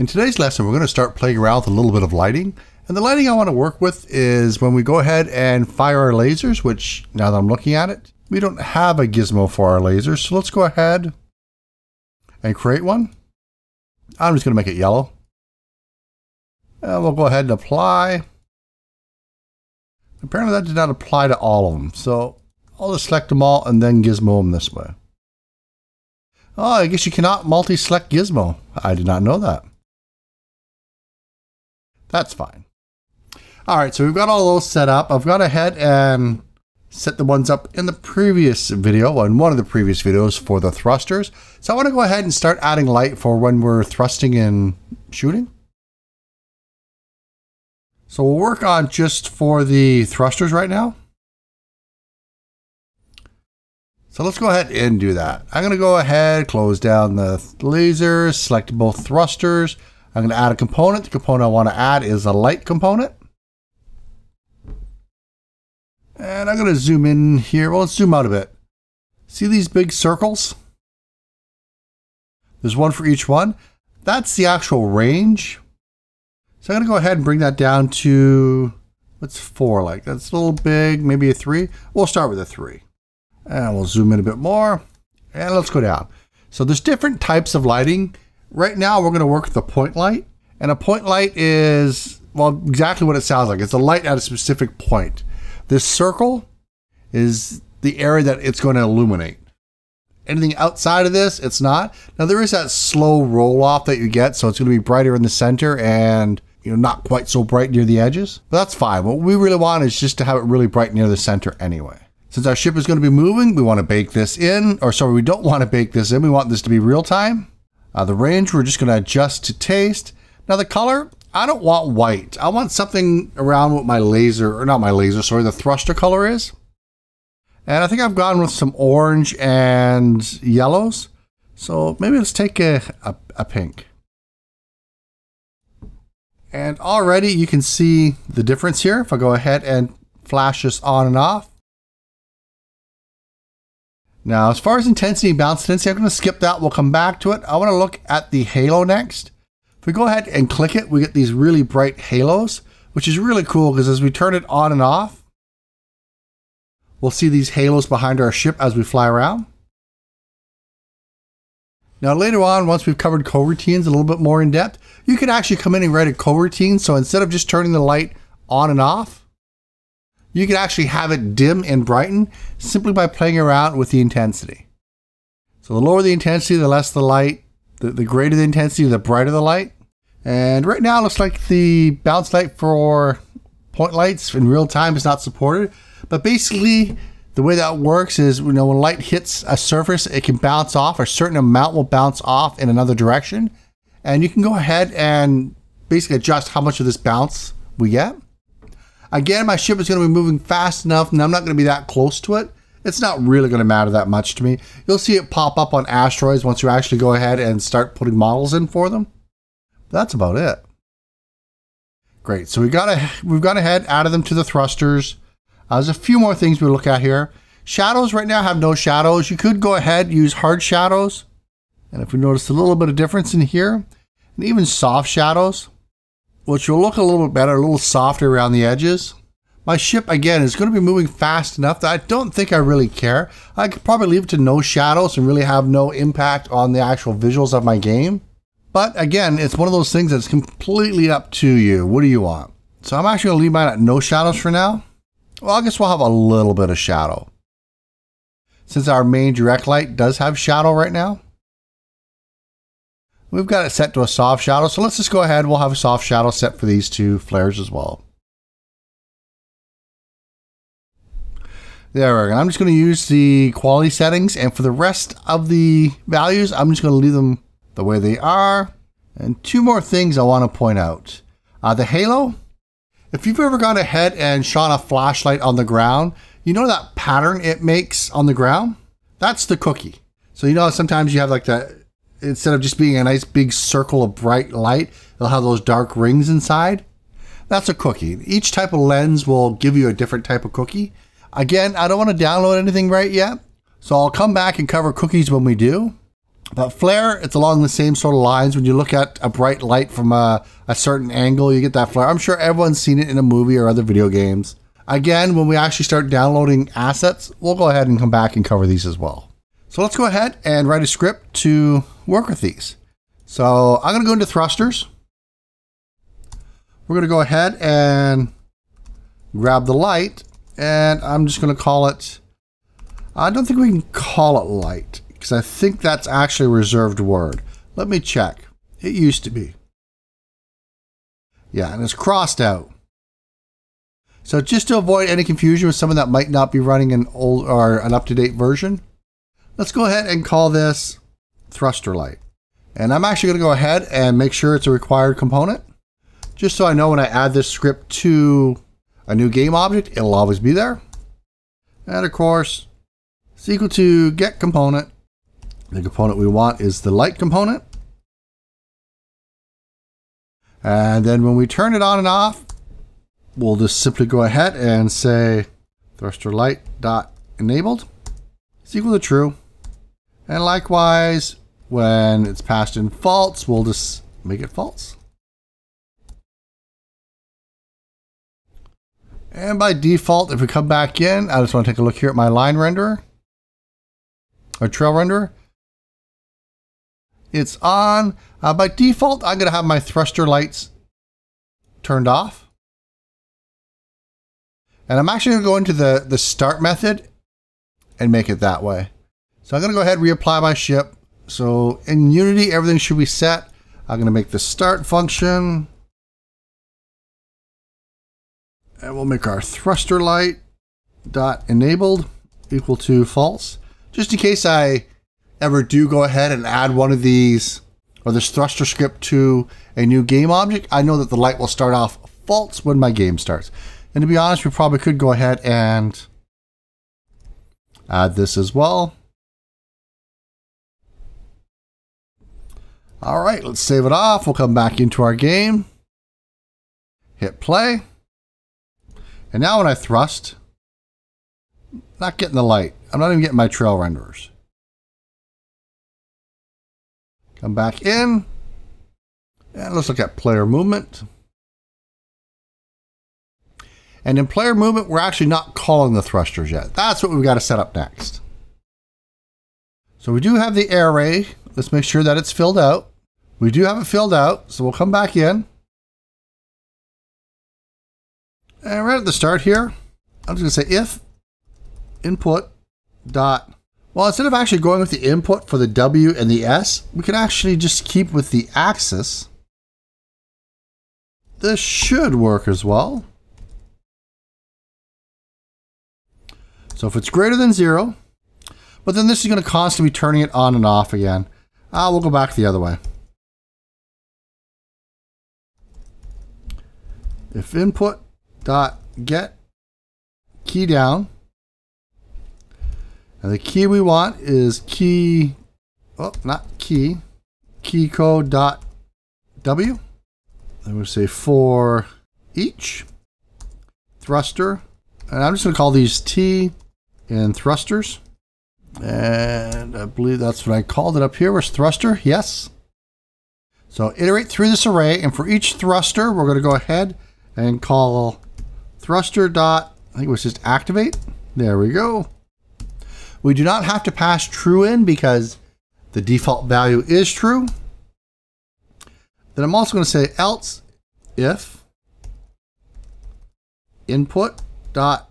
In today's lesson, we're going to start playing around with a little bit of lighting. And the lighting I want to work with is when we go ahead and fire our lasers, which now that I'm looking at it, we don't have a gizmo for our lasers. So let's go ahead and create one. I'm just going to make it yellow. And we'll go ahead and apply. Apparently that did not apply to all of them. So I'll just select them all and then gizmo them this way. Oh, I guess you cannot multi-select gizmo. I did not know that. That's fine. All right, so we've got all those set up. I've gone ahead and set the ones up in the previous video, in one of the previous videos for the thrusters. So I want to go ahead and start adding light for when we're thrusting and shooting. So we'll work on just for the thrusters right now. So let's go ahead and do that. I'm going to go ahead, close down the lasers, select both thrusters. I'm going to add a component. The component I want to add is a light component. And I'm going to zoom in here. Well, let's zoom out a bit. See these big circles? There's one for each one. That's the actual range. So I'm going to go ahead and bring that down to, what's four like? That's a little big, maybe a three. We'll start with a three. And we'll zoom in a bit more. And let's go down. So there's different types of lighting. Right now, we're going to work with a point light. And a point light is, well, exactly what it sounds like. It's a light at a specific point. This circle is the area that it's going to illuminate. Anything outside of this, it's not. Now, there is that slow roll off that you get, so it's going to be brighter in the center and you know not quite so bright near the edges. But that's fine. What we really want is just to have it really bright near the center anyway. Since our ship is going to be moving, we want to bake this in, or sorry, we don't want to bake this in. We want this to be real time. Uh, the range, we're just going to adjust to taste. Now the color, I don't want white. I want something around what my laser, or not my laser, sorry, the thruster color is. And I think I've gone with some orange and yellows. So maybe let's take a, a, a pink. And already you can see the difference here. If I go ahead and flash this on and off, now, as far as intensity and bounce intensity, I'm going to skip that. We'll come back to it. I want to look at the halo next. If we go ahead and click it, we get these really bright halos, which is really cool because as we turn it on and off, we'll see these halos behind our ship as we fly around. Now later on, once we've covered coroutines a little bit more in depth, you can actually come in and write a coroutine. So instead of just turning the light on and off, you can actually have it dim and brighten simply by playing around with the intensity. So the lower the intensity, the less the light, the, the greater the intensity, the brighter the light. And right now it looks like the bounce light for point lights in real time is not supported. But basically, the way that works is, you know, when light hits a surface, it can bounce off. A certain amount will bounce off in another direction. And you can go ahead and basically adjust how much of this bounce we get. Again, my ship is going to be moving fast enough and I'm not going to be that close to it. It's not really going to matter that much to me. You'll see it pop up on asteroids once you actually go ahead and start putting models in for them. That's about it. Great. So we got a, we've gone ahead, added them to the thrusters. Uh, there's a few more things we look at here. Shadows right now have no shadows. You could go ahead use hard shadows. And if we notice a little bit of difference in here, and even soft shadows, which will look a little bit better, a little softer around the edges. My ship, again, is going to be moving fast enough that I don't think I really care. I could probably leave it to no shadows and really have no impact on the actual visuals of my game. But again, it's one of those things that's completely up to you. What do you want? So I'm actually going to leave mine at no shadows for now. Well, I guess we'll have a little bit of shadow. Since our main direct light does have shadow right now, We've got it set to a soft shadow, so let's just go ahead. We'll have a soft shadow set for these two flares as well. There we go. I'm just going to use the quality settings, and for the rest of the values, I'm just going to leave them the way they are. And two more things I want to point out. Uh, the halo, if you've ever gone ahead and shone a flashlight on the ground, you know that pattern it makes on the ground? That's the cookie. So you know sometimes you have like that instead of just being a nice big circle of bright light, they'll have those dark rings inside. That's a cookie. Each type of lens will give you a different type of cookie. Again, I don't want to download anything right yet, so I'll come back and cover cookies when we do. But flare, it's along the same sort of lines. When you look at a bright light from a, a certain angle, you get that flare. I'm sure everyone's seen it in a movie or other video games. Again, when we actually start downloading assets, we'll go ahead and come back and cover these as well. So let's go ahead and write a script to work with these. So I'm going to go into thrusters. We're going to go ahead and grab the light and I'm just going to call it, I don't think we can call it light because I think that's actually a reserved word. Let me check. It used to be. Yeah, and it's crossed out. So just to avoid any confusion with someone that might not be running an old or an up-to-date version, let's go ahead and call this thruster light. And I'm actually going to go ahead and make sure it's a required component, just so I know when I add this script to a new game object, it'll always be there. And of course, it's equal to get component. The component we want is the light component. And then when we turn it on and off, we'll just simply go ahead and say thruster light dot enabled is equal to true. And likewise, when it's passed in false, we'll just make it false. And by default, if we come back in, I just want to take a look here at my line renderer or trail renderer. It's on. Uh, by default, I'm going to have my thruster lights turned off. And I'm actually going to go into the, the start method and make it that way. So I'm going to go ahead and reapply my ship. So in Unity, everything should be set. I'm going to make the start function. And we'll make our thruster light dot enabled equal to false. Just in case I ever do go ahead and add one of these or this thruster script to a new game object, I know that the light will start off false when my game starts. And to be honest, we probably could go ahead and add this as well. All right, let's save it off. We'll come back into our game. Hit play. And now when I thrust, not getting the light. I'm not even getting my trail renderers. Come back in. And let's look at player movement. And in player movement, we're actually not calling the thrusters yet. That's what we've got to set up next. So we do have the array. Let's make sure that it's filled out. We do have it filled out, so we'll come back in. And right at the start here, I'm just going to say if input dot. Well, instead of actually going with the input for the W and the S, we can actually just keep with the axis. This should work as well. So if it's greater than zero, but then this is going to constantly be turning it on and off again. Uh, we'll go back the other way. If input dot get key down, and the key we want is key, oh, not key, key code dot W. I'm going to say for each thruster, and I'm just going to call these T and thrusters. And I believe that's what I called it up here was thruster. Yes. So iterate through this array, and for each thruster, we're going to go ahead and call thruster dot, I think it was just activate. There we go. We do not have to pass true in because the default value is true. Then I'm also going to say else if input dot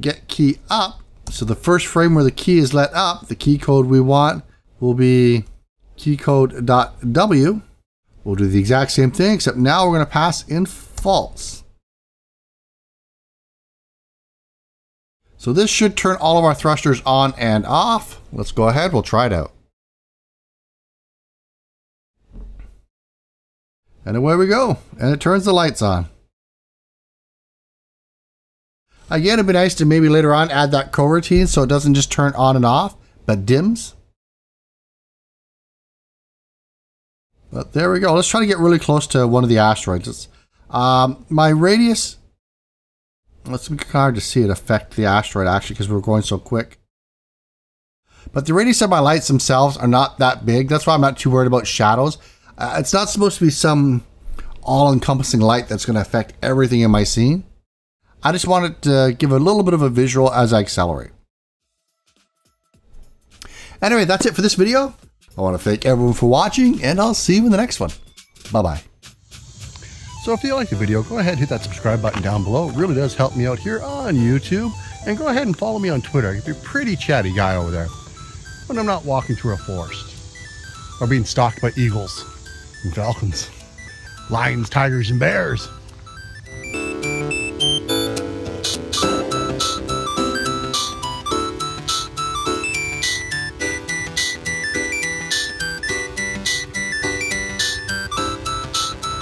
get key up. So the first frame where the key is let up, the key code we want will be key code dot w. We'll do the exact same thing, except now we're going to pass in false. So this should turn all of our thrusters on and off. Let's go ahead, we'll try it out. And away we go, and it turns the lights on. Again, it'd be nice to maybe later on add that coroutine so it doesn't just turn on and off, but dims. But there we go. Let's try to get really close to one of the asteroids. Um, my radius it's hard to see it affect the asteroid actually because we're going so quick. But the radius of my lights themselves are not that big. That's why I'm not too worried about shadows. Uh, it's not supposed to be some all-encompassing light that's going to affect everything in my scene. I just wanted to give a little bit of a visual as I accelerate. Anyway, that's it for this video. I want to thank everyone for watching, and I'll see you in the next one. Bye-bye. So if you like the video, go ahead and hit that subscribe button down below. It really does help me out here on YouTube. And go ahead and follow me on Twitter. I can be a pretty chatty guy over there when I'm not walking through a forest or being stalked by eagles and falcons, lions, tigers, and bears.